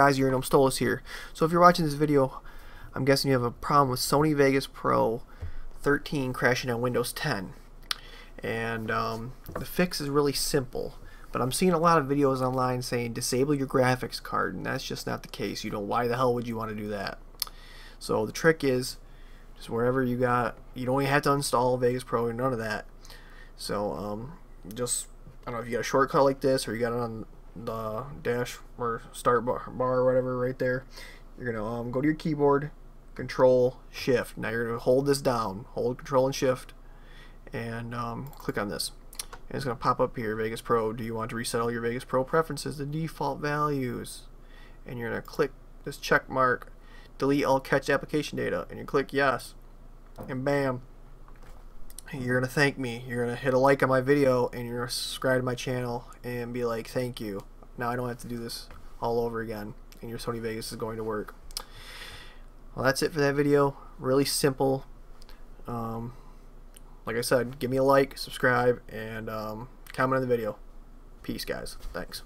guys, Eurynome Stolas here. So if you're watching this video, I'm guessing you have a problem with Sony Vegas Pro 13 crashing on Windows 10. And um, the fix is really simple. But I'm seeing a lot of videos online saying disable your graphics card, and that's just not the case. You know, why the hell would you want to do that? So the trick is, just wherever you got, you don't even have to install Vegas Pro or none of that. So um, just, I don't know if you got a shortcut like this or you got it on the dash or start bar, bar or whatever right there. You're gonna um, go to your keyboard control shift. Now you're gonna hold this down hold control and shift and um, click on this. And it's gonna pop up here Vegas Pro. Do you want to reset all your Vegas Pro preferences to default values? And you're gonna click this check mark delete all cache application data and you click yes and bam you're gonna thank me. You're gonna hit a like on my video and you're gonna subscribe to my channel and be like, thank you. Now I don't have to do this all over again and your Sony Vegas is going to work. Well, that's it for that video. Really simple. Um, like I said, give me a like, subscribe, and um, comment on the video. Peace, guys. Thanks.